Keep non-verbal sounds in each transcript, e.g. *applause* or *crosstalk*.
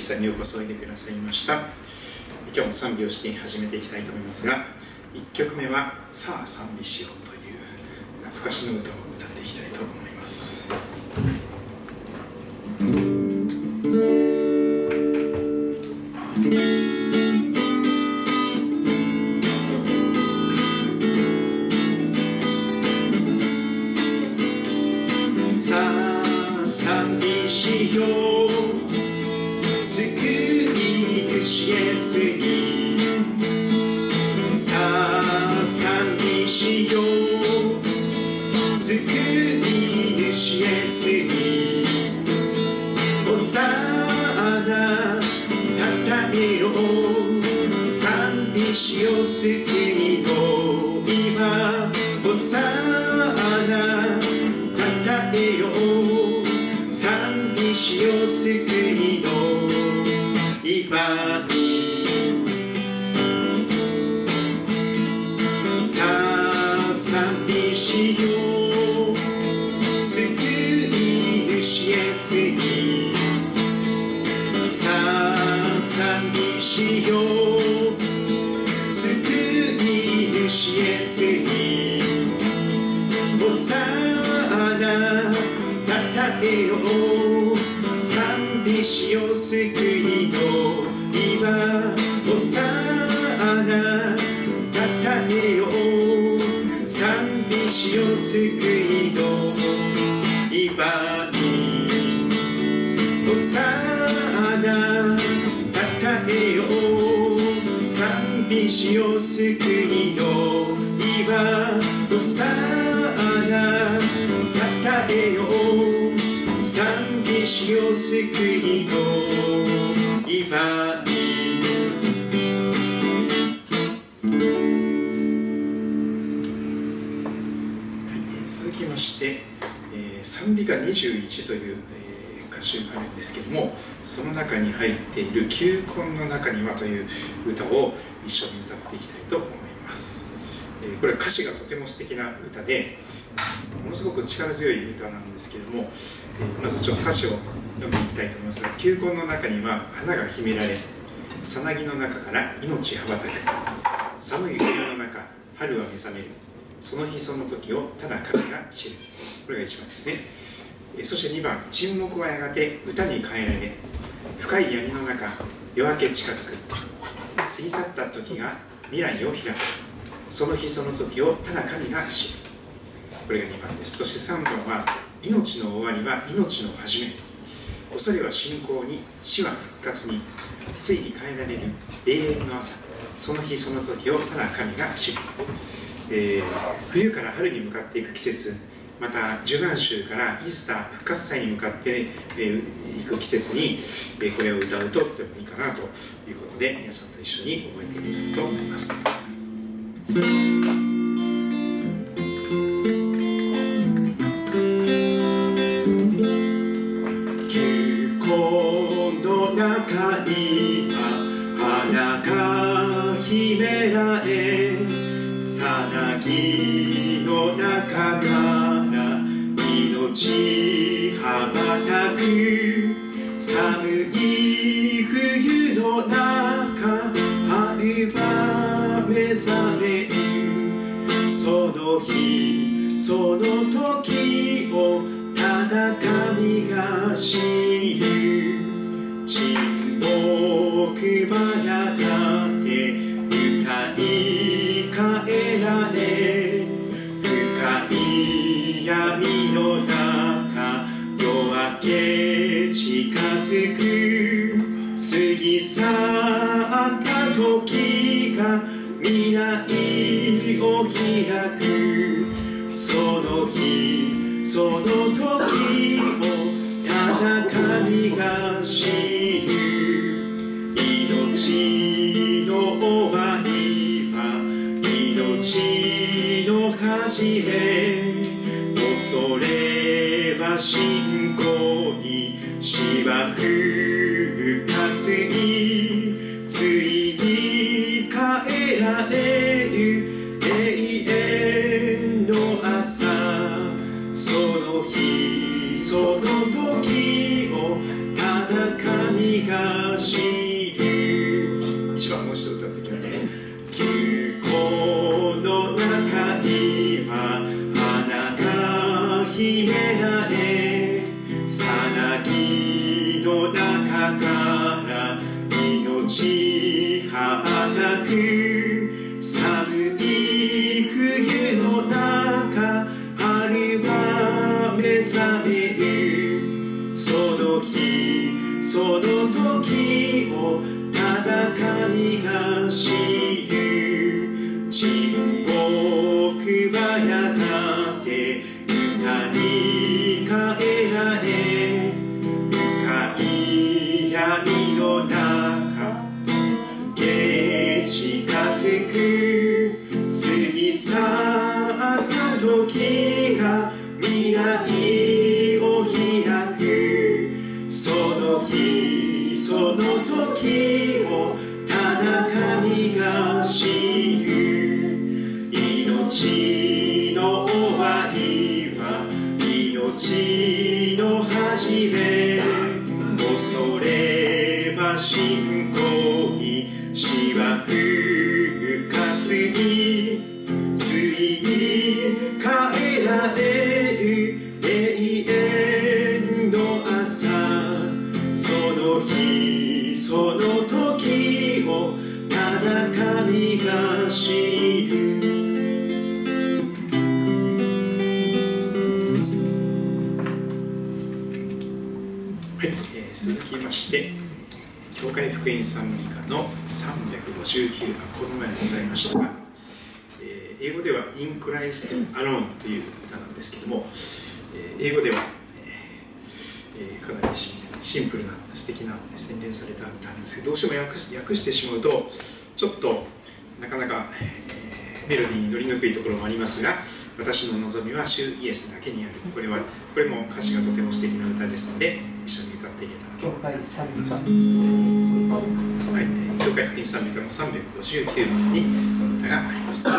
さんにおこそおいでくださいました。今日も賛美をして始めていきたいと思いますが1曲目は「さあ賛美しよう」という懐かしの歌を歌っていきたいと思います。よ賛美しよう救いの今おさあなたたえよう賛美しよう救いの今におさあなたたえよう賛美しよう救いの今おさあなたたえよう賛美しよ救いの今続きまして、賛美歌21という、歌集があるんですけどもその中に入っている「球根の中には」という歌を一緒に歌っていきたいと思います、えーこれは歌詞がとても素敵な歌でものすごく力強い歌なんですけれども、えーまずちょっと歌詞を読んでいきたいと思います。が「球根の中には花が秘められさなぎの中から命羽ばたく。寒い冬の中春は目覚める。その日その時をただ神が知る。これが1番ですね。えーそして2番。沈黙はやがて歌に変えられ深い闇の中夜明け近づく。過ぎ去った時が未来を開くその日その時をただ神が知る。これが2番です。そして3番は命の終わりは命の始め。恐れは信仰に死は復活についに変えられる永遠の朝。その日その時をただ神が知る、えー冬から春に向かっていく季節。また受難週からイースター復活祭に向かって、えー行く季節に、えーこれを歌うととてもいいかなということで皆さんと一緒に覚えていけると思います。球の日その時をただ神が知る命の終わりは命の始め恐れは信仰に死は復活にた神が知る原産以下の359がこの前ございましたが、えー、英語では「インクライス s t Alone」という歌なんですけども、えー、英語では、えー、かなりシンプルな素敵な、洗練された歌なんですけどどうしても訳してしまうとちょっとなかなか、えメロディーに乗りにくいところもありますが私の望みは主イエスだけにある。これはこれも歌詞がとても素敵な歌ですので一緒に歌っていけたら教会賛美歌、はい、教会福音賛美歌の359番にこの歌があります。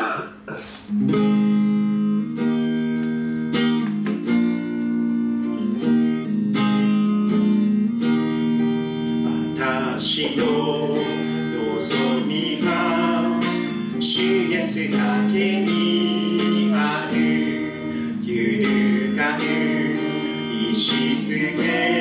私の望みは主イエスだけにある揺るがぬ石づけ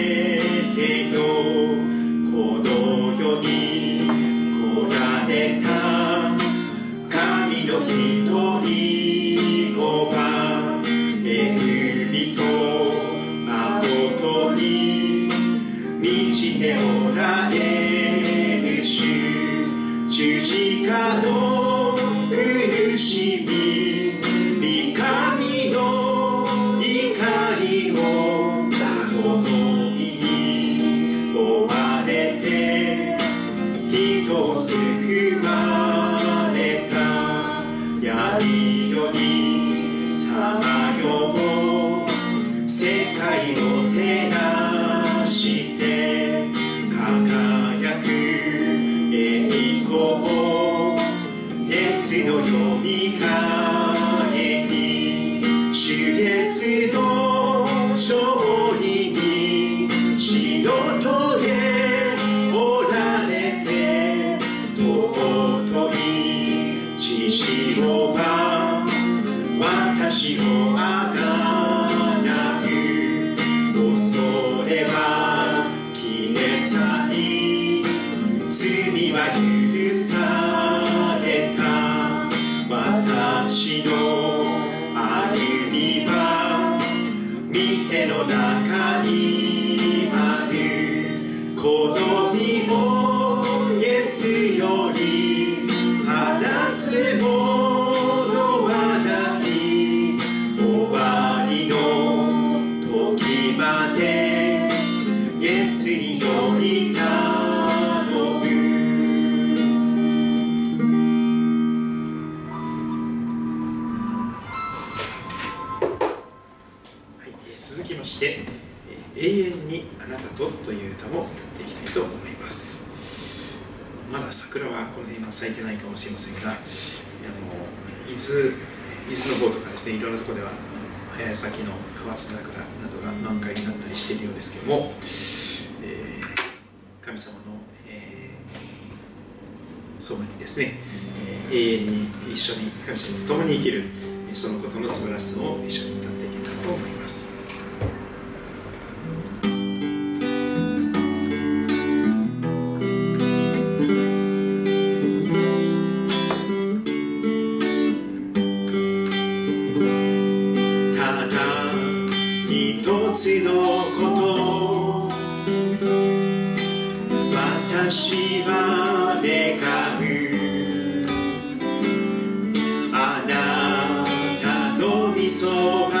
の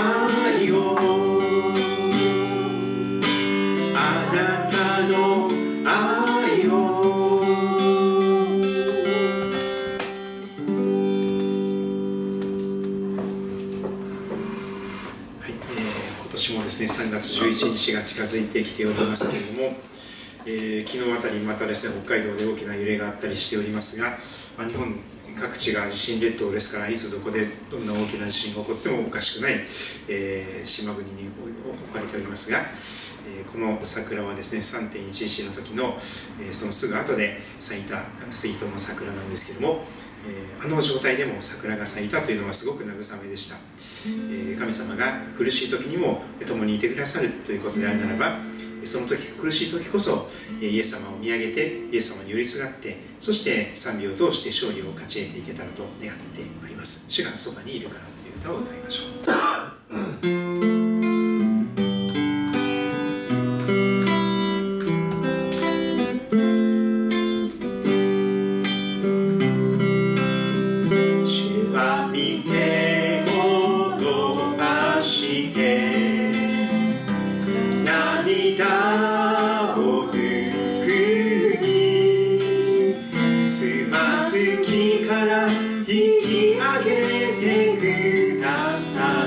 愛をあなたの愛を。はい、えー今年もですね3月11日が近づいてきておりますけれども、えー昨日あたりまたですね北海道で大きな揺れがあったりしておりますが、まあ、日本各地が地震列島ですからいつどこでどんな大きな地震が起こってもおかしくない、えー島国に置かれておりますが、えーこの桜はですね3.11の時の、えーそのすぐ後で咲いた水筒の桜なんですけども、えーあの状態でも桜が咲いたというのはすごく慰めでした。えー神様が苦しい時にも共にいてくださるということであるならばその時苦しい時こそえーイエス様を見上げてイエス様に寄りすがってそして賛美を通して勝利を勝ち得ていけたらと願っております。主がそばにいるからという歌を歌いましょう *laughs* て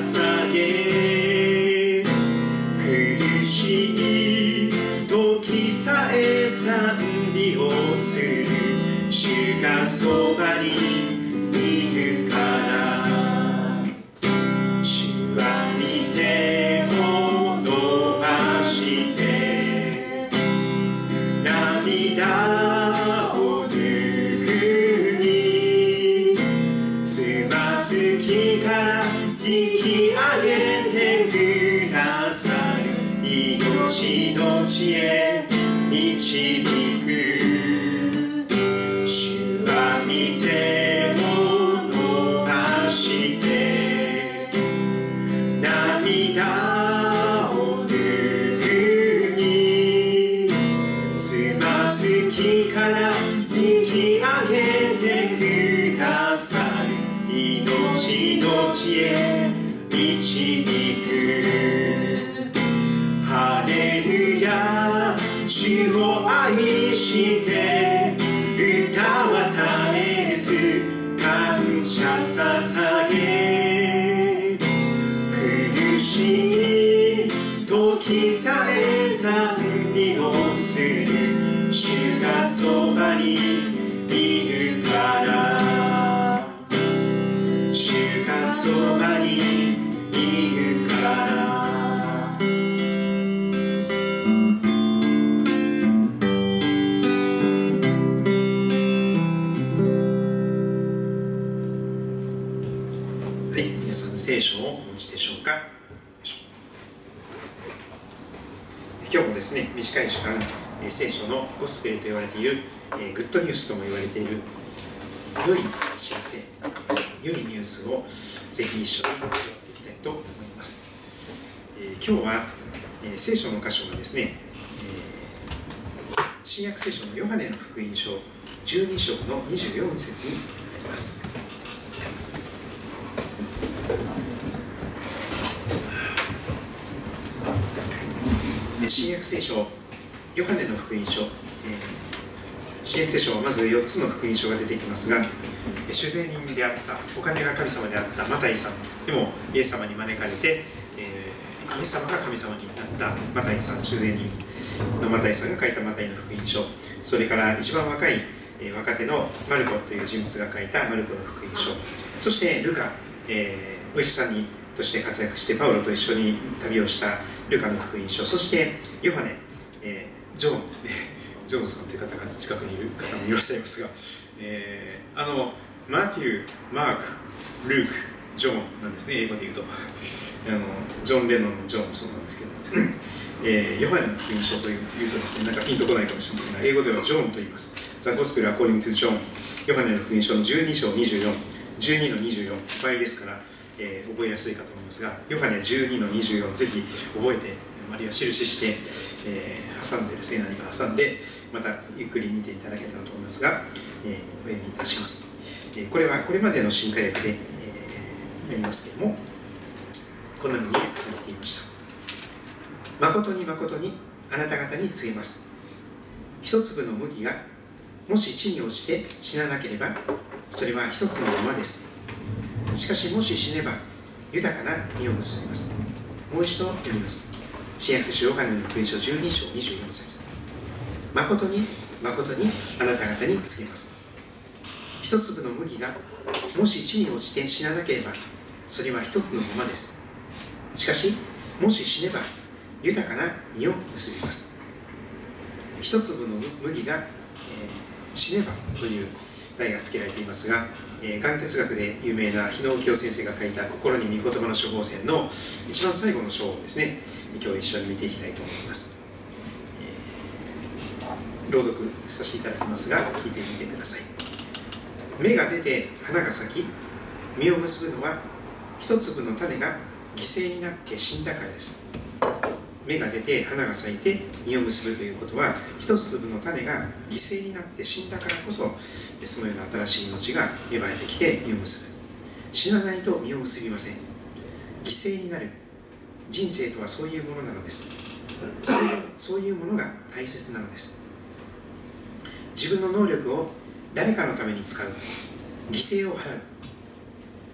捧げ。苦しい時さえ賛美をする。主がそばに命の知恵導く。もですね短い時間え聖書のゴスペルと言われている、えグッドニュースとも言われている良い知らせ良いニュースをぜひ一緒に味わっていきたいと思います、え今日は、え聖書の箇所がですね、え新約聖書のヨハネの福音書12章の24節になります。新約聖書ヨハネの福音書、えー新約聖書はまず4つの福音書が出てきますがえー主税人であったお金が神様であったマタイさん。でもイエス様に招かれて、えイエス様が神様になったマタイさん。主税人のマタイさんが書いたマタイの福音書。それから一番若い、え若手のマルコという人物が書いたマルコの福音書。そしてルカ、えーお医者さんにとして活躍してパウロと一緒に旅をしたルカの福音書。そしてヨハネ、ジョーンですね。ジョーンさんという方が近くにいる方もいらっしゃいますが、えーあのマテュー、マーク、ルーク、ジョーンなんですね英語で言うと。あのジョン・レノンのジョーンもそうなんですけど、えーヨハネの福音書というとですねなんかピンとこないかもしれませんが英語ではジョーンと言います。ザ・ゴスペル・アコーディング・トゥ・ジョーン。ヨハネの福音書の12章24 12の24倍ですから、えー覚えやすいかと思いますがヨハネ12の24ぜひ覚えてあるいは印して、えー挟んでる聖何か挟んでまたゆっくり見ていただけたらと思いますが、えーお読みいたします、えーこれはこれまでの新化訳で、えー読みますけれどもこのように訳されていました。誠に誠にあなた方に告げます。一粒の麦がもし地に落ちて死ななければそれは一つのままです。しかしもし死ねば豊かな実を結びます。もう一度読みます。新約聖書ヨハネの福音書12章24節。誠に誠にあなた方に告げます。一粒の麦がもし地に落ちて死ななければそれは一つのままです。しかしもし死ねば豊かな実を結びます。一粒の麦が、えー死ねばという題が付けられていますが、えー、眼哲学で有名な日野幸雄先生が書いた「心に御言葉の処方箋」の一番最後の章をですね今日一緒に見ていきたいと思います、えー朗読させていただきますが聞いてみてください。芽が出て花が咲き実を結ぶのは一粒の種が犠牲になって死んだからです。芽が出て花が咲いて実を結ぶということは一粒の種が犠牲になって死んだからこそそのような新しい命が芽生えてきて実を結ぶ。死なないと実を結びません。犠牲になる。人生とはそういうものなのです。そういうそういうものが大切なのです。自分の能力を誰かのために使う。犠牲を払う。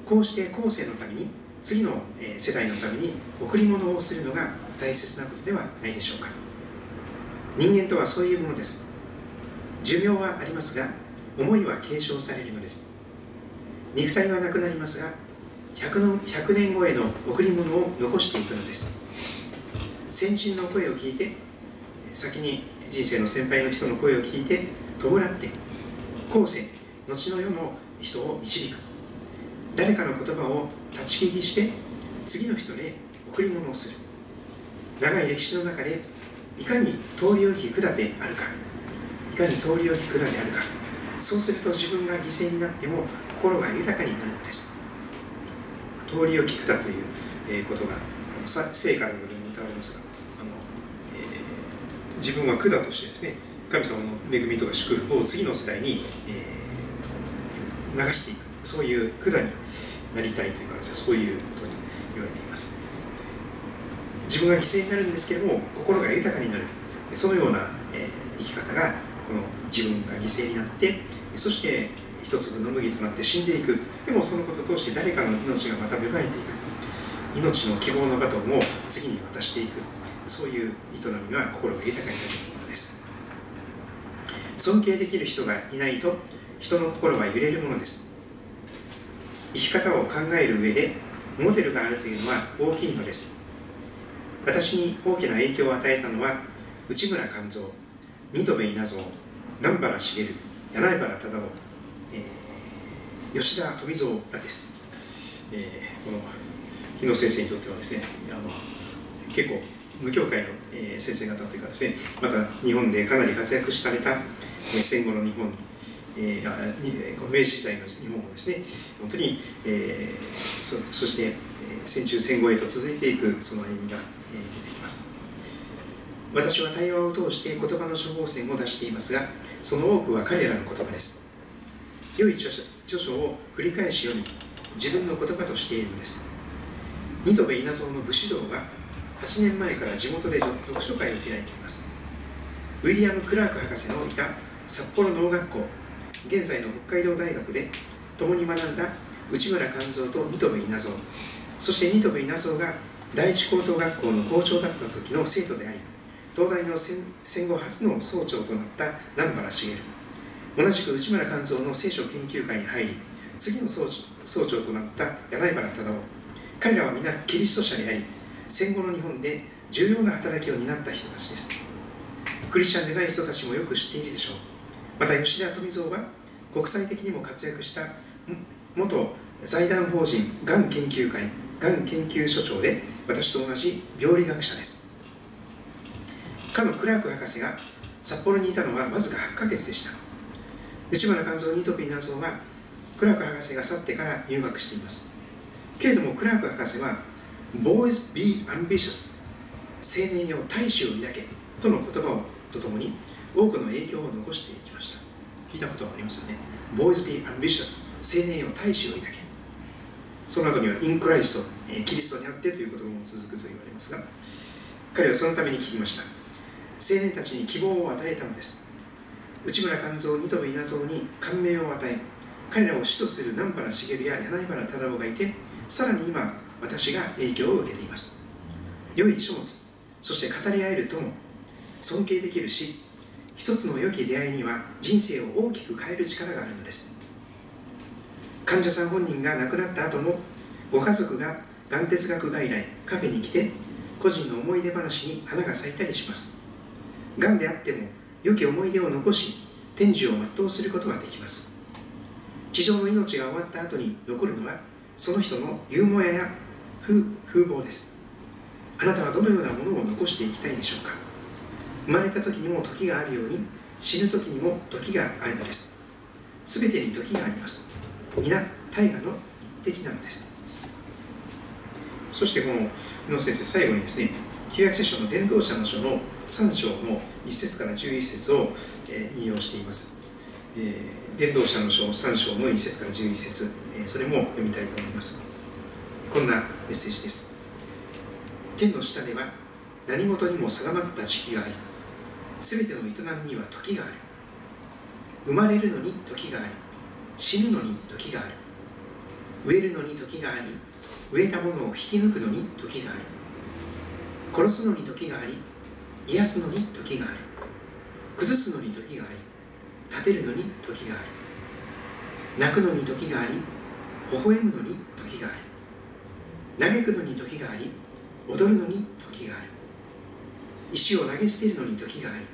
こうして後世のために次の世代のために贈り物をするのが大切なことではないでしょうか。人間とはそういうものです。寿命はありますが思いは継承されるのです。肉体はなくなりますが 100, の100年後への贈り物を残していくのです。先人の声を聞いて先に人生の先輩の人の声を聞いて弔って後世後の世の人を導く。誰かの言葉を断ち切りして次の人へ贈り物をする。長い歴史の中でいかに通り良き管であるか。いかに通り良き管であるか。そうすると自分が犠牲になっても心が豊かになるのです。通り良き管という、えことがあのさ聖歌の部分に歌われますがあの、えー自分は管としてですね神様の恵みとか祝福を次の世代に、えー流していく。そういう管になりたいというかそういうことに言われています。自分が犠牲になるんですけれども心が豊かになる。そのような、え、生き方がこの自分が犠牲になってそして一粒の麦となって死んでいく。でもそのことを通して誰かの命がまた芽生えていく。命の希望のバトンを次に渡していく。そういう営みは心が豊かになるものです。尊敬できる人がいないと人の心は揺れるものです。生き方を考える上でモデルがあるというのは大きいのです。私に大きな影響を与えたのは内村勘三新渡戸稲造南原茂柳原忠夫、えー、吉田富蔵らです、えー、この日野先生にとってはですねあの結構無教会の、えー、先生方というかですねまた日本でかなり活躍された、えー、戦後の日本えー、明治時代の日本をですね本当に、えー、そそして、え戦中戦後へと続いていくその歩みが、私は対話を通して言葉の処方箋を出していますがその多くは彼らの言葉です。良い著書著書を繰り返し読み自分の言葉としているのです。新渡戸稲造の武士道は8年前から地元で読書会を開いています。ウィリアム・クラーク博士のいた札幌農学校現在の北海道大学で共に学んだ内村勘三と新渡戸稲造。そして新渡戸稲造が第一高等学校の校長だった時の生徒であり東大の戦後初の総長となった南原茂。同じく内村勘三の聖書研究会に入り次の総長となった柳原忠夫彼らは皆キリスト者であり戦後の日本で重要な働きを担った人たちです。クリスチャンでない人たちもよく知っているでしょう。また吉田富蔵は国際的にも活躍した元財団法人がん研究会がん研究所長で私と同じ病理学者です。かのクラーク博士が札幌にいたのはわずか8ヶ月でした。内村勘三ニートピー謎はクラーク博士が去ってから入学しています。けれどもクラーク博士は Boys be ambitious 青年よ大志を抱けとの言葉をとともに多くの影響を残していきました。聞いたことはありますよね。Boys be ambitious 青年よ大志を抱け。その後には In Christ キリストにあってという言葉も続くと言われますが彼はそのために聞きました。青年たちに希望を与えたのです。内村勘三二戸稲造に感銘を与え彼らを主とする南原茂や柳原忠夫がいてさらに今私が影響を受けています。良い書物そして語り合える友尊敬できるし一つの良き出会いには人生を大きく変える力があるのです。患者さん本人が亡くなった後もご家族ががん哲学外来カフェに来て個人の思い出話に花が咲いたりします。がんであっても良き思い出を残し天寿を全うすることができます。地上の命が終わった後に残るのはその人のユーモアや風貌です。あなたはどのようなものを残していきたいでしょうか？生まれた時にも時があるように死ぬ時にも時があるのです。全てに時があります。皆大河の一滴なのです。そしてこの宇野先生最後にですね旧約聖書の伝道者の書の3章の1節から11節を、え引用しています、えー、伝道者の書3章の1節から11節、えそれも読みたいと思います。こんなメッセージです。天の下では何事にも定まった時期があり全ての営みには時がある。生まれるのに時があり死ぬのに時がある。植えるのに時があり植えたものを引き抜くのに時がある。殺すのに時があり癒すのに時がある。崩すのに時があり立てるのに時がある。泣くのに時があり微笑むのに時がある。嘆くのに時があり踊るのに時がある。石を投げ捨てるのに時があり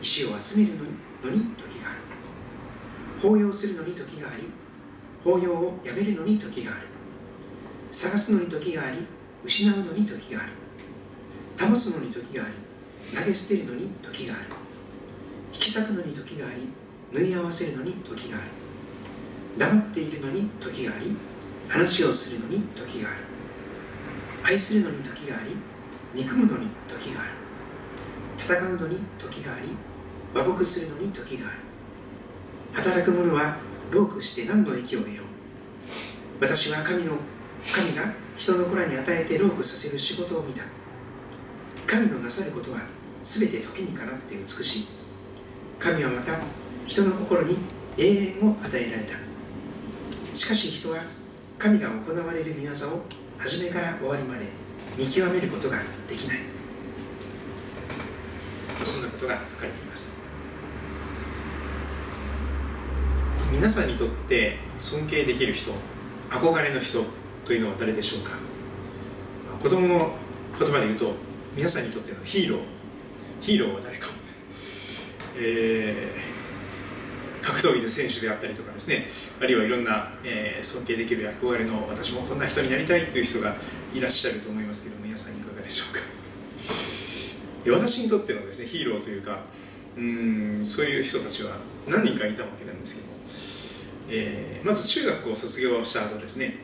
石を集めるのに時がある。抱擁するのに時があり抱擁をやめるのに時がある。探すのに時があり失うのに時がある。保つのに時があり投げ捨てるのに時がある。引き裂くのに時があり縫い合わせるのに時がある。黙っているのに時があり話をするのに時がある。愛するのに時があり憎むのに時がある。戦うのに時があり和睦するのに時がある。働く者は労苦して何の益を得よう。私は神の神が人の子らに与えて労苦させる仕事を見た。神のなさることは全て時にかなって美しい。神はまた人の心に永遠を与えられた。しかし人は神が行われる御業を初めから終わりまで見極めることができない。そんなことが書かれています。皆さんにとって尊敬できる人憧れの人というのは誰でしょうか？子供の言葉で言うと皆さんにとってのヒーロー。ヒーローは誰か、えー、格闘技の選手であったりとかですね。あるいはいろんな、えー、尊敬できる憧れの私もこんな人になりたいという人がいらっしゃると思いますけども。皆さんいかがでしょうか。*laughs* 私にとってのですねヒーローというかうんそういう人たちは何人かいたわけなんですけどえー、まず中学校を卒業した後ですね。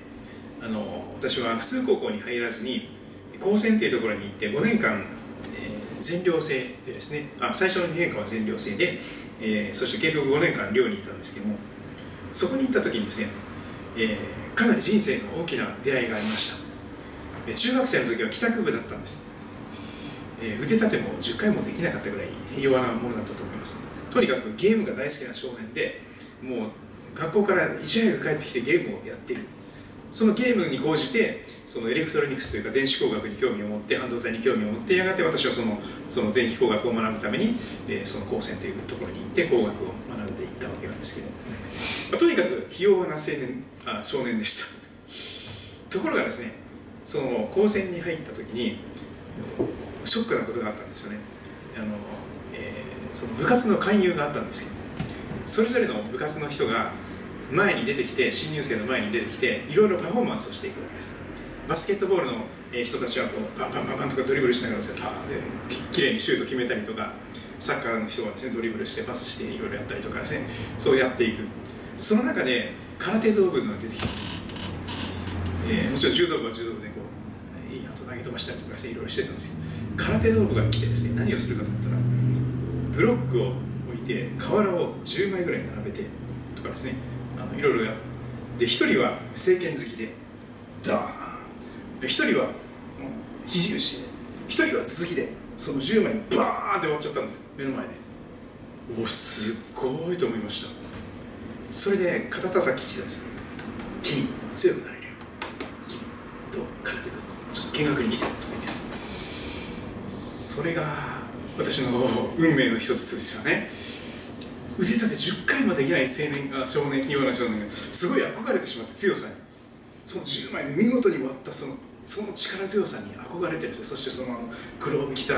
あの私は普通高校に入らずに高専というところに行って5年間、全寮制でですねあ最初の2年間は全寮制で、えー、そして結局5年間寮にいたんですけどもそこに行った時にですね、えー、かなり人生の大きな出会いがありました。中学生の時は帰宅部だったんです、えー、腕立ても10回もできなかったぐらい平和なものだったと思います。とにかくゲームが大好きな少年でもう学校からいち早く帰ってきてゲームをやってる。そのゲームに応じてそのエレクトロニクスというか電子工学に興味を持って半導体に興味を持ってやがて私はそのその電気工学を学ぶために、えー、その高専というところに行って工学を学んでいったわけなんですけど、まあ、とにかくひ弱な青年あ少年でした。*laughs* ところがですねその高専に入った時にショックなことがあったんですよね。あの、えー、その部活の勧誘があったんですけどそれぞれの部活の人が前に出てきて新入生の前に出てきていろいろパフォーマンスをしていくわけです。バスケットボールの人たちはこうパンパンパンパンとかドリブルしながらですねパーンできれいにシュート決めたりとかサッカーの人はですねドリブルしてパスしていろいろやったりとかですね。そうやっていく。その中で空手道具が出てきます、えー、もちろん柔道部は柔道部でこういいと投げ飛ばしたりとかですねいろいろしてたんですけど空手道具が来てですね何をするかと思ったらブロックを置いて瓦を10枚ぐらい並べてとかですねあのいろいろやって1人は政権好きでダーン1人は肘打ちで1人は続きでその10枚バーンって終わっちゃったんです。目の前で。おすっごいと思いました。それで肩たたき来たんです君強くなれる。よ君と空手部ちょっと見学に来てと言ってそれが私の運命の一つですよね。腕立て10回もできない青年が少年器用な少年がすごい憧れてしまって強さに。その10枚見事に割ったそのその力強さに憧れてですそしてその黒帯着た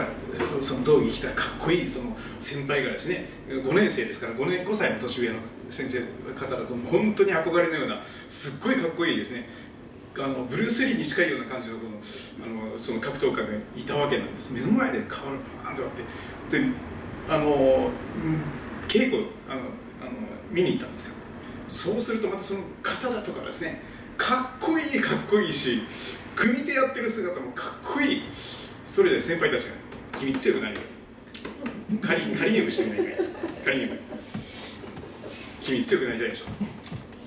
その道着着たかっこいいその先輩がですね5年生ですから5年5歳の年上の先生方だと本当に憧れのようなすっごいかっこいいですね。あのブルース・リーに近いような感じのこのあのその格闘家がいたわけなんです。目の前で顔をパーンと割ってであの稽古あのあの見に行ったんですよ。そうするとまたその刀とかですねかっこいいかっこいいし組手やってる姿もかっこいい。それで先輩たちが「君強くないよ。仮仮入部してみないかい仮入部。君強くなりたいでしょ。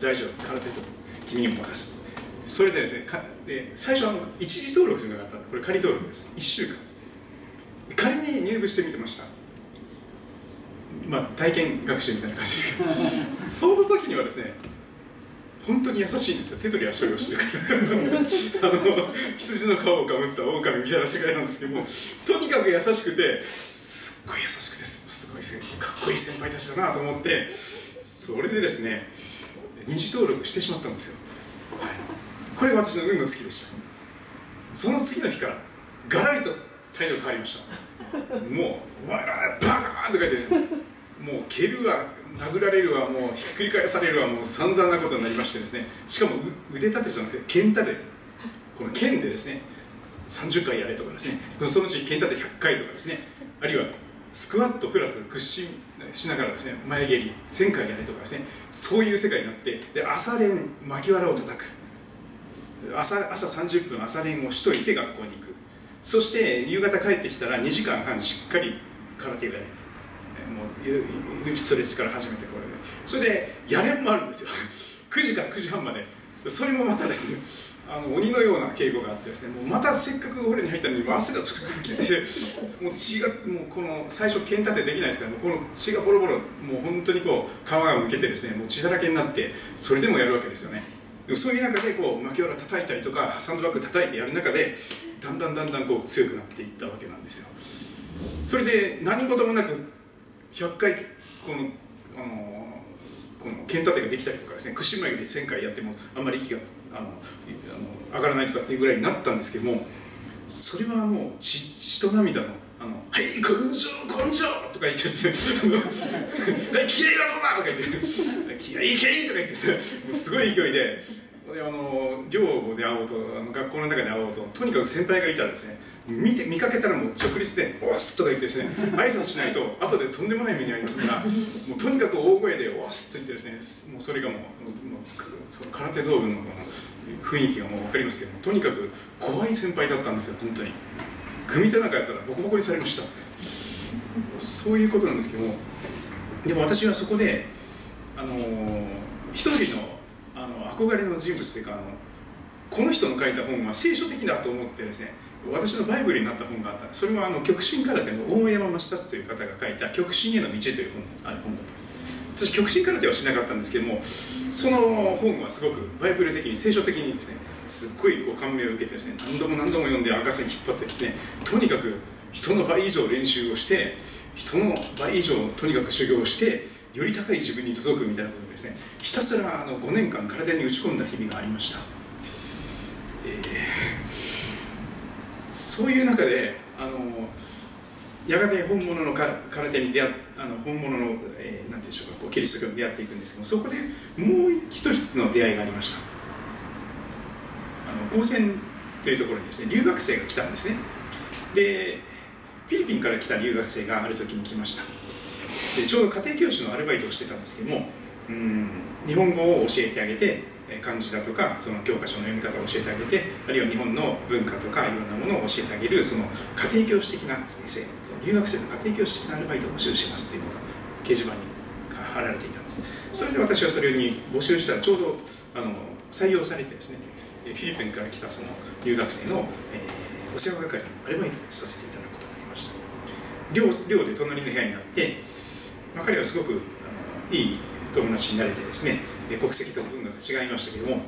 大丈夫。空手と君にも任す。それでですねかで最初は一時登録というのがあったこれ仮登録です。1週間。仮に入部してみてました。まあ、体験学習みたいな感じですけど。*laughs* その時にはですね本当に優しいんですよ。手取り足取りをしてくれるあの羊の皮をかぶった狼みたいな世界なんですけどもとにかく優しくてすっごい優しくてすごいかっこいい先輩たちだなと思ってそれでですね二次登録してしまったんですよ、はい、これが私の運の月でした。その次の日からガラリと態度変わりました。もう「お前らバカーン!」とか言ってもう蹴るわ。殴られるわもうひっくり返されるわもう散々なことになりましてですね。しかも腕立てじゃなくて剣立て。この剣でですね30回やれとかですね。そのうち剣立て100回とかですね。あるいはスクワットプラス屈伸しながらですね前蹴り1000回やれとかですね。そういう世界になってで朝練巻きわらを叩く。朝朝30分朝練をしといて学校に行く。そして夕方帰ってきたら2時間半しっかり空手をやる。もうストレッチから始めてこれで。それでやれんもあるんですよ。*laughs* 9時から9時半まで。それもまたですねあの鬼のような稽古があってですねもうまたせっかくお風呂に入ったのに汗が吹きてもう血がもうこの最初剣立てできないですけどこの血がボロボロもう本当にこう皮がむけてですねもう血だらけになってそれでもやるわけですよね。でもそういう中でこう巻きわら叩いたりとかサンドバッグ叩いてやる中でだんだんだんだんこう強くなっていったわけなんですよ。それで何事もなく100回このあのこの剣立てができたりとかですね屈伸眉毛で1000回やってもあんまり息があのあの上がらないとかっていうぐらいになったんですけどもそれはもう血と涙の「あのはい根性根性!」とか言ってですね「*laughs* はい気合がどうだ!」とか言って「気合いけい!」とか言ってすねもうすごい勢いでであの寮で会おうとあの学校の中で会おうととにかく先輩がいたらですね見て見かけたらもう直立で「おっす!」とか言ってですね *laughs* 挨拶しないと後でとんでもない目に遭いますから *laughs* もうとにかく大声で「おっす!」と言ってですねもうそれがもうもうその空手道部のこの雰囲気がもう分かりますけどもとにかく怖い先輩だったんですよ本当に組手なんかやったらボコボコにされましたそういうことなんですけどもでも私はそこであの一人のあの憧れの人物というかあのこの人の書いた本は聖書的だと思ってですね私のバイブルになった本があったそれはあの極真空手の大山正達という方が書いた「極真への道」という本あ本だったんです。私極真空手はしなかったんですけどもその本はすごくバイブル的に聖書的にですねすっごいこう感銘を受けてですね何度も何度も読んで赤線引っ張ってですねとにかく人の倍以上練習をして人の倍以上とにかく修行をしてより高い自分に届くみたいなことですね。ひたすらあの5年間体に打ち込んだ日々がありました、えー、そういう中であのやがて本物の空手に出会あの本物の、えー、なんていうんでしょうかこうキリスト教に出会っていくんですけどそこでもう一つの出会いがありました。あの高専というところにですね留学生が来たんですね。でフィリピンから来た留学生がある時に来ました。でちょうど家庭教師のアルバイトをしてたんですけどもうん日本語を教えてあげて漢字だとかその教科書の読み方を教えてあげてあるいは日本の文化とかいろんなものを教えてあげるその家庭教師的な先生その留学生の家庭教師的なアルバイトを募集しますというのが掲示板に貼られていたんです。それで私はそれに募集したらちょうどあの採用されてですねフィリピンから来たその留学生の、えー、お世話係のアルバイトをさせていただくことになりました。寮寮で隣の部屋になって、まあ、彼はすごくあのいい友達になれてですね国籍と文違いましたけども、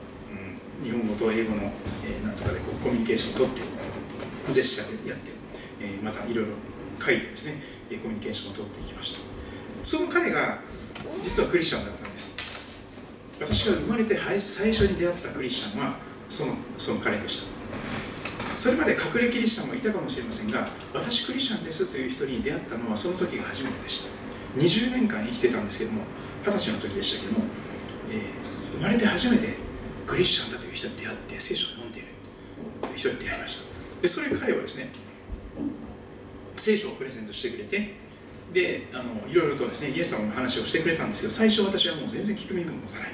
うん、日本語と英語の、えー、なんとかでこうコミュニケーションを取ってジェスチャーでやって、えー、またいろいろ書いてですねコミュニケーションを取っていきました。その彼が実はクリスチャンだったんです。私が生まれて最初に出会ったクリスチャンはそのその彼でした。それまで隠れキリシタンもいたかもしれませんが私クリスチャンですという人に出会ったのはその時が初めてでした。20年間生きてたんですけども二十歳の時でしたけども、生まれて初めてクリスチャンだという人に出会って聖書を読んでいるという人に出会いました。でそれ彼はですね聖書をプレゼントしてくれてであのいろいろとですねイエス様の話をしてくれたんですけど最初私はもう全然聞く耳も持たない。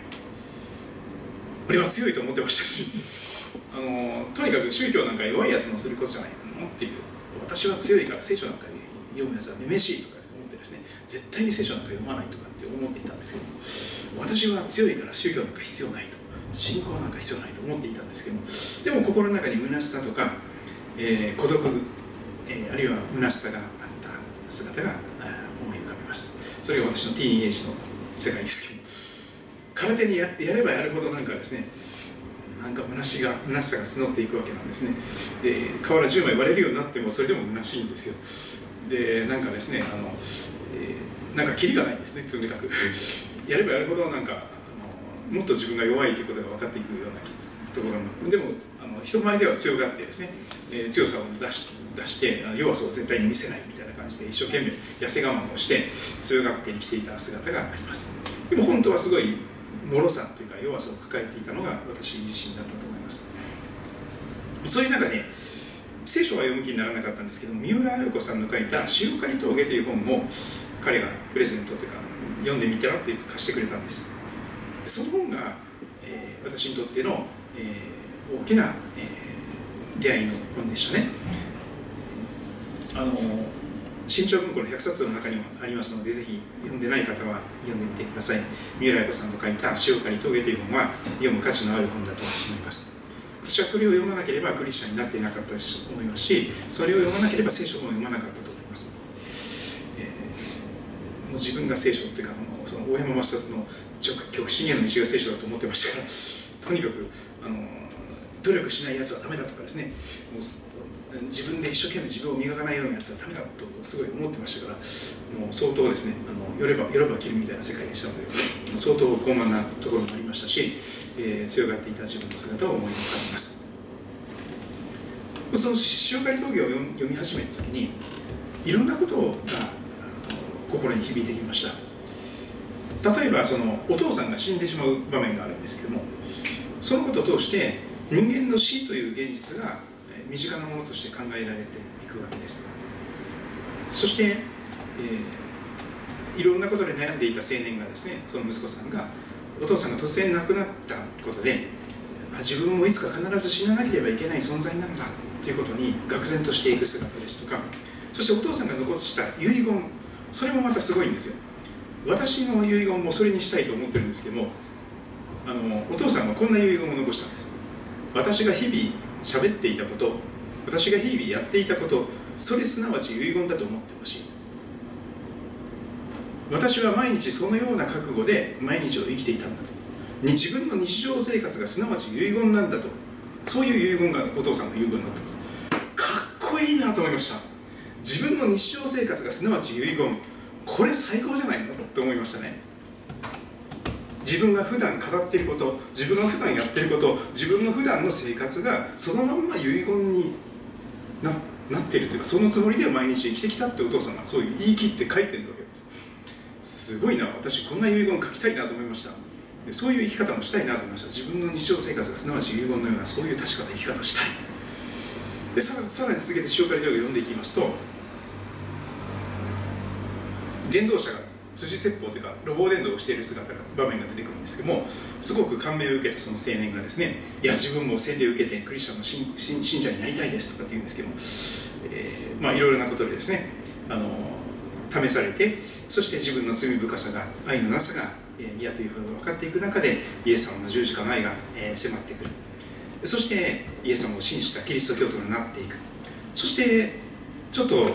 俺は強いと思ってましたし *laughs* あのとにかく宗教なんか弱いやつのすることじゃない。のっていう私は強いから聖書なんか読むやつはめめしいとか思ってですね絶対に聖書なんか読まないとかって思っていたんですけど私は強いから宗教なんか必要ないと信仰なんか必要ないと思っていたんですけどでも心の中に虚しさとか、えー、孤独、えー、あるいは虚しさがあった姿が思い浮かびます。それが私のティーンエイジの世界ですけど空手にややればやるほどなんかですねなんか虚しが虚しさが募っていくわけなんですね。で瓦10枚割れるようになってもそれでも虚しいんですよ。でなんかですねあの、えー、なんかキリがないんですねとにかく。やればやるほどなんかもっと自分が弱いということが分かっていくようなところも。でもあの人前では強がってですね、えー、強さを出し出して弱さを絶対に見せないみたいな感じで一生懸命痩せ我慢をして強がって生きていた姿があります。でも本当はすごい脆さというか弱さを抱えていたのが私自身だったと思います。そういう中で聖書は読む気にならなかったんですけど三浦綾子さんの書いた「塩刈峠」という本も彼がプレゼントというか読んでみてらって貸してくれたんです。その本が、えー、私にとっての、えー、大きな、えー、出会いの本でしたね。あの新潮文庫の100冊の中にもありますのでぜひ読んでない方は読んでみてください。三浦綾子さんの書いた「塩刈峠」という本は読む価値のある本だと思います。私はそれを読まなければクリスチャンになっていなかったと思いますしそれを読まなければ聖書も読まなかった、もう自分が聖書というかその大山抹殺の極真への道が聖書だと思ってましたから *laughs* とにかくあの努力しないやつはダメだとかですね。自分で一生懸命自分を磨かないようなやつはダメだとすごい思ってましたからもう相当ですねあの寄れば寄れば切るみたいな世界でしたので相当高慢なところもありましたし、えー、強がっていた自分の姿を思い浮かべます。その塩刈峠を読み始めた時にいろんなことが心に響いてきました。例えばそのお父さんが死んでしまう場面があるんですけどもそのことを通して人間の死という現実が身近なものとして考えられていくわけです。そして、えー、いろんなことで悩んでいた青年がですねその息子さんがお父さんが突然亡くなったことで自分もいつか必ず死ななければいけない存在なんだということに愕然としていく姿ですとかそしてお父さんが残した遺言それもまたすごいんですよ。私の遺言もそれにしたいと思ってるんですけどもあのお父さんはこんな遺言を残したんです。私が日々喋っていたこと私が日々やっていたことそれすなわち遺言だと思ってほしい。私は毎日そのような覚悟で毎日を生きていたんだと。自分の日常生活がすなわち遺言なんだと。そういう遺言がお父さんの遺言だったんです。かっこいいなと思いました。自分の日常生活がすなわち遺言。これ最高じゃないのと思いましたね。自分が普段語っていること自分が普段やっていること自分の普段の生活がそのまんま遺言にななっているというかそのつもりで毎日生きてきたってお父さんがそういう言い切って書いてるわけです。すごいな私こんな遺言書きたいなと思いました。でそういう生き方もしたいなと思いました。自分の日常生活がすなわち遺言のようなそういう確かな生き方をしたい。でさらに続けて塩刈り上を読んでいきますと伝道者が辻説法というか路傍伝道をしている姿が場面が出てくるんですけどもすごく感銘を受けたその青年がですねいや自分も洗礼を受けてクリスチャンの信信者になりたいですとかって言うんですけども、えー、まあいろいろなことでですねあの試されてそして自分の罪深さが愛のなさが嫌ということが分かっていく中でイエス様の十字架の愛が迫ってくる。そしてイエス様を信じたキリスト教徒になっていく。そしてちょっとあの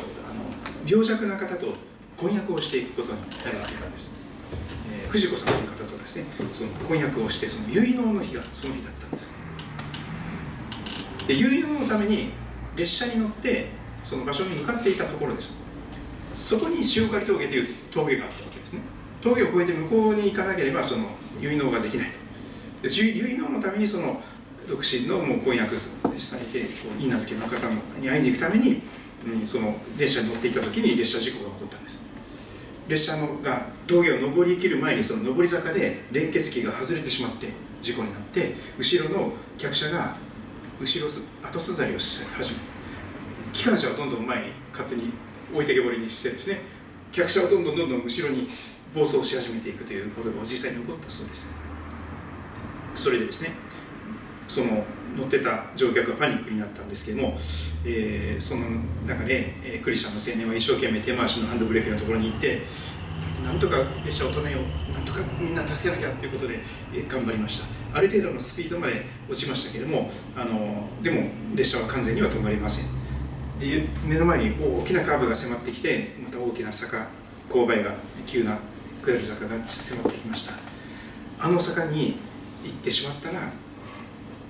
病弱な方と婚約をしていくことになるわけなんです、えー、藤子さんという方とですねその婚約をしてその結納の日がその日だったんです。で結納のために列車に乗ってその場所に向かっていたところです。そこに塩刈峠という峠があったわけですね。峠を越えて向こうに行かなければその結納ができないと。で結納のためにその独身のもう婚約されて稲漬けの方に会いに行くために、うん、その列車に乗っていた時に列車事故が起こったんです。列車のが峠を登りきる前にその上り坂で連結器が外れてしまって事故になって後ろの客車が後ろ後すざりをし始めて機関車をどんどん前に勝手に置いてけぼりにしてですね客車をどんどんどんどん後ろに暴走し始めていくということが実際に起こったそうですそれでですねその乗ってた乗客がパニックになったんですけども、えー、その中で、えー、クリスチャンの青年は一生懸命手回しのハンドブレーキのところに行ってなんとか列車を止めようなんとかみんな助けなきゃということで、えー、頑張りました。ある程度のスピードまで落ちましたけれどもあのでも列車は完全には止まりません。で目の前に大きなカーブが迫ってきてまた大きな坂勾配が急な下り坂が迫ってきました。あの坂に行ってしまったら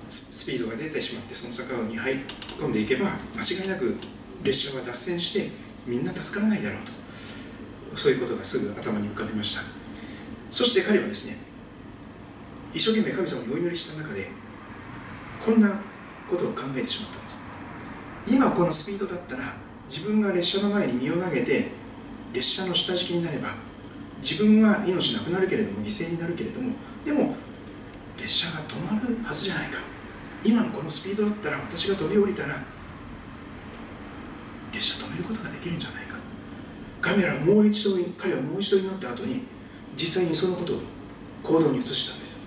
スピードが出てしまってその坂に入突っ込んでいけば間違いなく列車は脱線してみんな助からないだろうと。そういうことがすぐ頭に浮かびました。そして彼はですね一生懸命神様にお祈りした中でこんなことを考えてしまったんです。今このスピードだったら自分が列車の前に身を投げて列車の下敷きになれば自分は命なくなるけれども犠牲になるけれどもでも列車が止まるはずじゃないか。今のこのスピードだったら私が飛び降りたら列車止めることができるんじゃないか。カメラはもう一度彼はもう一度祈った後に実際にそのことを行動に移したんです。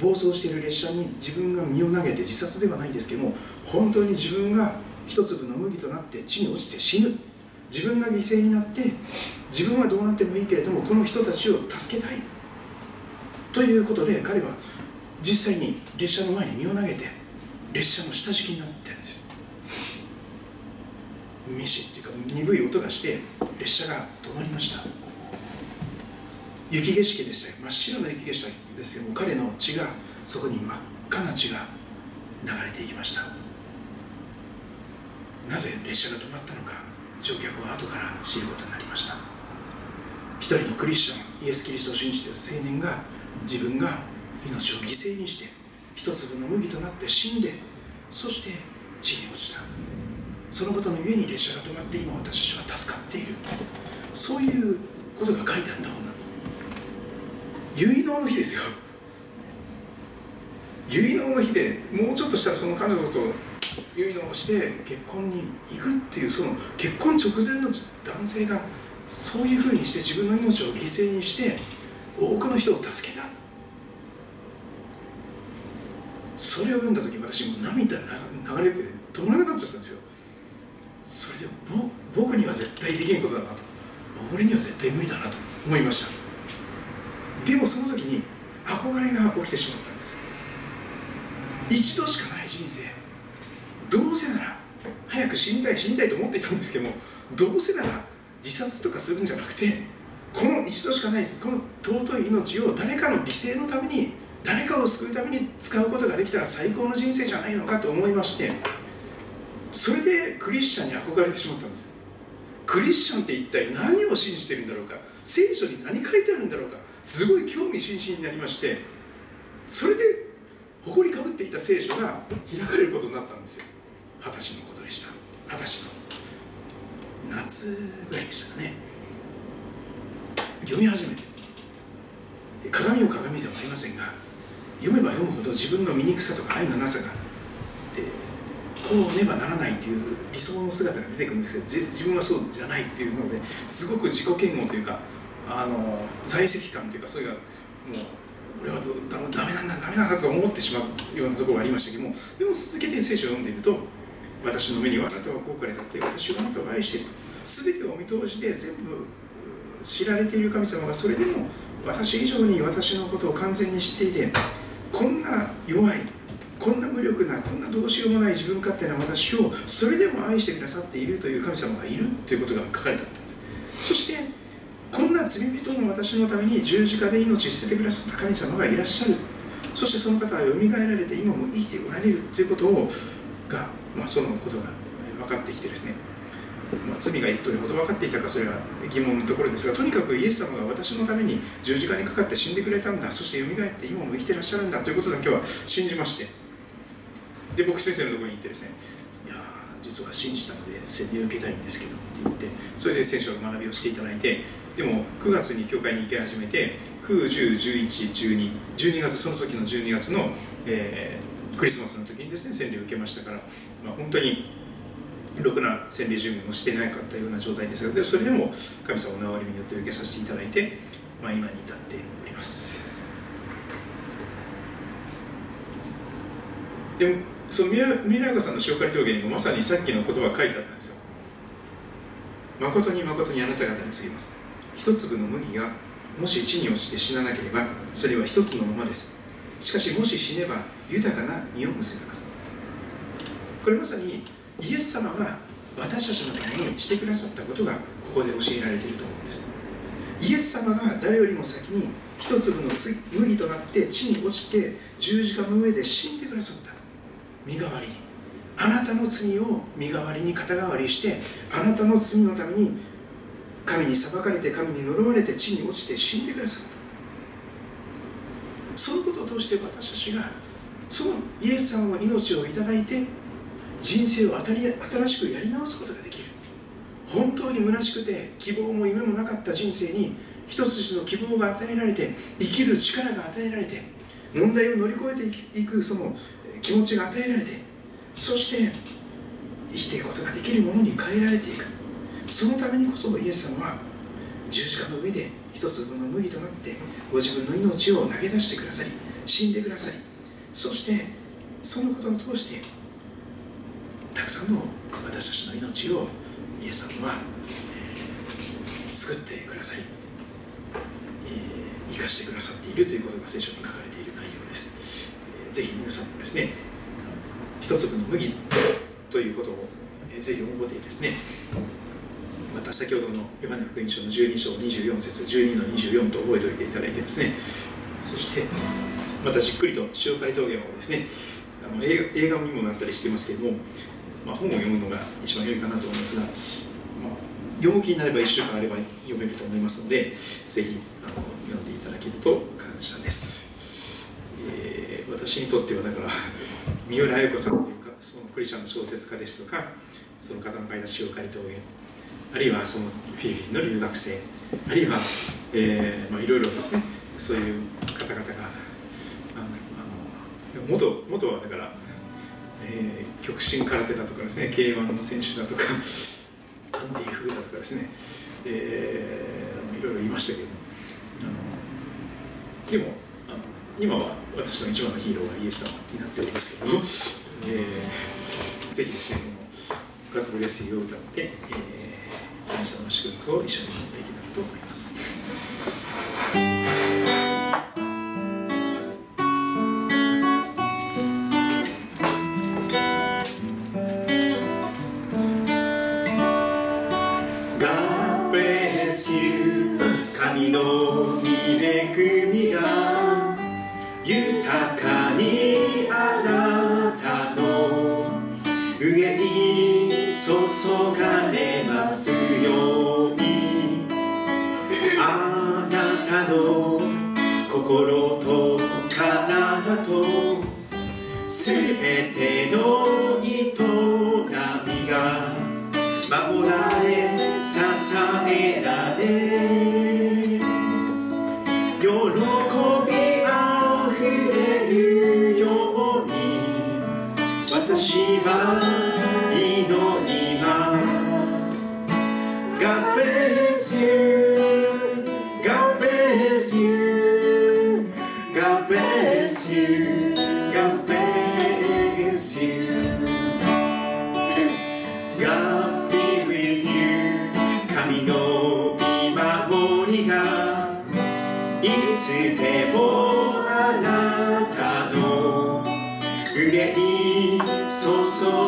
暴走している列車に自分が身を投げて自殺ではないですけども本当に自分が一粒の麦となって地に落ちて死ぬ。自分が犠牲になって自分はどうなってもいいけれどもこの人たちを助けたい。ということで彼は実際に列車の前に身を投げて列車の下敷きになってるんです。ミシっていうか鈍い音がして列車が止まりました。雪景色でした真っ白な雪景色ですけども彼の血がそこに真っ赤な血が流れていきました。なぜ列車が止まったのか乗客は後から知ることになりました。一人のクリスチャンイエス・キリストを信じている青年が自分が命を犠牲にして一粒の麦となって死んでそして地に落ちた。そのことのゆえに列車が止まって今私たちは助かっている。そういうことが書いてあった本なんです。結納の日ですよ。結納の日でもうちょっとしたらその彼女と結納して結婚に行くっていうその結婚直前の男性がそういうふうにして自分の命を犠牲にして多くの人を助けた。それを読んだ時私も涙流れて止まらなくなっちゃったんですよ。それで僕には絶対できんことだなと。俺には絶対無理だなと思いました。でもその時に憧れが起きてしまったんです。一度しかない人生。どうせなら早く死にたい死にたいと思っていたんですけどもどうせなら自殺とかするんじゃなくてこの一度しかないこの尊い命を誰かの犠牲のために誰かを救うために使うことができたら最高の人生じゃないのかと思いましてそれでクリスチャンに憧れてしまったんです。クリスチャンって一体何を信じてるんだろうか？聖書に何書いてあるんだろうか？すごい興味津々になりましてそれで誇りかぶっていた聖書が開かれることになったんですよ。二十歳のことでした。二十歳の夏ぐらいでしたかね。読み始めて。鏡を鏡ではありませんが読めば読むほど自分の醜さとか愛のなさがこうねばならないっていう理想の姿が出てくるんですけど自分はそうじゃないっていうのですごく自己嫌悪というかあの在籍感というかそれがもう俺はどダダメなんだダメなんだと思ってしまうようなところがありましたけどもでも続けて聖書を読んでいると私の目にはあなたはこうかれたって私はあなたを愛していると。全てを見通しで全部知られている神様がそれでも私以上に私のことを完全に知っていてこんな弱いこんな無力なこんなどうしようもない自分勝手な私をそれでも愛してくださっているという神様がいるということが書かれてあったんです。そしてこんな罪人の私のために十字架で命を捨ててくださった神様がいらっしゃる。そしてその方はよみがえられて今も生きておられるということをが、まあ、そのことが分かってきてですね、まあ、罪がどれほど分かっていたかそれは疑問のところですがとにかくイエス様が私のために十字架にかかって死んでくれたんだ。そしてよみがえって今も生きてらっしゃるんだ。ということだけは信じまして。で僕先生のところに行ってですねいや実は信じたので洗礼を受けたいんですけどって言ってそれで聖書の学びをしていただいてでも9月に教会に行き始めて9、10、11、12、12月、その時の12月の、えー、クリスマスの時にですね、洗礼を受けましたから、まあ、本当にろくな洗礼準備もしてなかったような状態ですが、それでも神様の憐れみによって受けさせていただいて、まあ、今に至っております。でも、その宮永さんの紹介表現にもまさにさっきの言葉が書いてあったんですよ。誠に誠にあなた方に告げます。一粒の麦がもし地に落ちて死ななければそれは一つのままですしかしもし死ねば豊かな実を結びますこれまさにイエス様が私たちのためにしてくださったことがここで教えられていると思うんです。イエス様が誰よりも先に一粒の麦となって地に落ちて十字架の上で死んでくださった。身代わり。にあなたの罪を身代わりに肩代わりしてあなたの罪のために神に裁かれて神に呪われて地に落ちて死んでくださった。そのことを通して私たちがそのイエス様の命をいただいて人生を新しくやり直すことができる。本当に虚しくて希望も夢もなかった人生に一筋の希望が与えられて生きる力が与えられて問題を乗り越えていくその気持ちが与えられてそして生きていくことができるものに変えられていく。そのためにこそイエス様は十字架の上で一粒の麦となってご自分の命を投げ出してくださり死んでくださりそしてそのことを通してたくさんの私たちの命をイエス様は、えー、救ってください、えー、生かしてくださっているということが聖書に書かれている内容です、えー、ぜひ皆さんもですね一粒の麦ということを、えー、ぜひ覚えてですねまた先ほどのヨハネ福音書の12章24節12の24と覚えておいていただいてですねそしてまたじっくりと塩刈峠をですねあの映画映画にもなったりしてますけれども、まあ、本を読むのが一番良いかなと思いますが、まあ、読む気になれば1週間あれば読めると思いますのでぜひあの読んでいただけると感謝です、えー、私にとってはだから三浦綾子さんというかそのクリスチャンの小説家ですとかその方の書いた塩刈峠あるいはそのフィリピンの留学生あるいは、えーまあ、いろいろですねそういう方々があの元元はだから、えー、極真空手だとかですね K1 の選手だとかアンディ・フーだとかですね、えー、いろいろ言いましたけどあのでもあの今は私の一番のヒーローはイエス様になっておりますけども、えー、ぜひですねこの「ガトブレスユー」を歌って、えー、皆さんの祝福を一緒にできたらと思います。つてもあなたの憂い注ぐ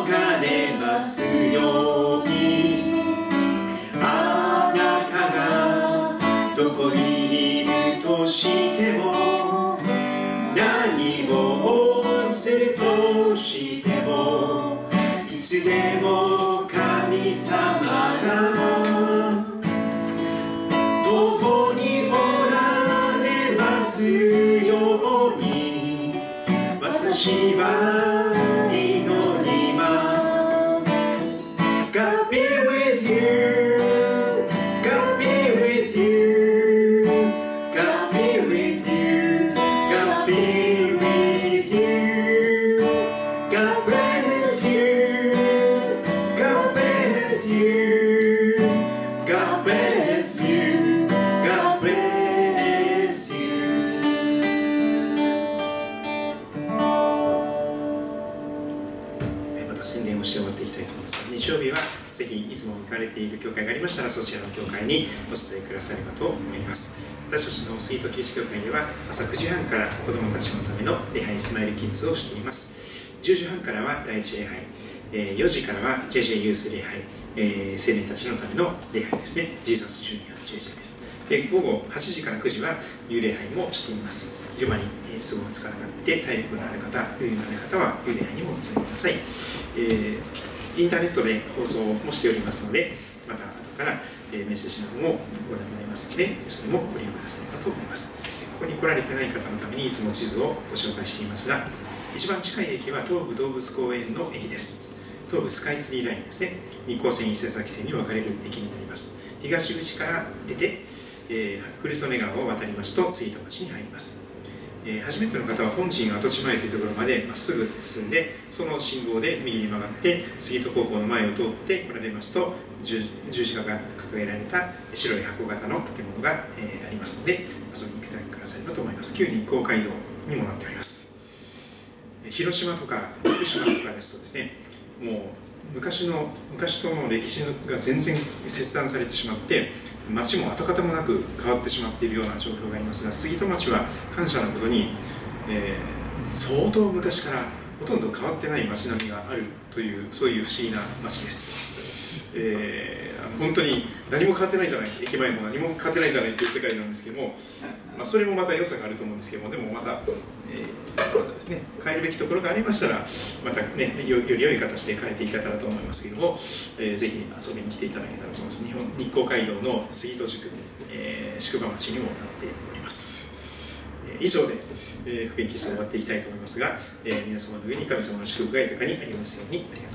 師協会では朝9時半から子どもたちのための礼拝スマイルキッズをしています。10時半からは第一礼拝、え4時からは JJ ユース礼拝、えー、青年たちのための礼拝ですね。ジーザスジュニア JJ です。で午後8時から9時は幽霊拝もしています。昼間に、えー、過ごつかなくて体力のある方余裕のある方は幽霊拝にもお進みください、えー、インターネットで放送もしておりますのでから、えー、メッセージなどもご覧になりますのでそれもご利用くださればと思います。ここに来られてない方のためにいつも地図をご紹介していますが一番近い駅は東武動物公園の駅です。東武スカイツリーラインですね。日光線伊勢崎線に分かれる駅になります。東口から出て、えー、古利根川を渡りますと杉戸町に入ります、え、初めての方は本陣跡地前というところまでまっすぐ進んでその信号で右に曲がって杉戸高校の前を通って来られますと十字架が掲げられた白い箱型の建物が、えー、ありますので遊びに来てくださればと思います。旧日光街道にもなっております。広島とか福島とかですとですねもう昔の昔との歴史が全然切断されてしまって町も跡形もなく変わってしまっているような状況がありますが杉戸町は感謝のことに、えー、相当昔からほとんど変わってない町並みがあるというそういう不思議な町です、えー、本当に何も変わってないじゃない駅前も何も変わってないじゃないっていう世界なんですけども、まあ、それもまた良さがあると思うんですけどもでもまた、えー、またですね変えるべきところがありましたらまたねよより良い形で変えていけたらと思いますけども、えー、ぜひ遊びに来ていただけたらと思います。日本日光街道の杉戸宿、えー、宿場町にもなっております、えー、以上で、えー、福音キスを終わっていきたいと思いますが、えー、皆様の上に神様の祝福が豊かにありますようにありがとう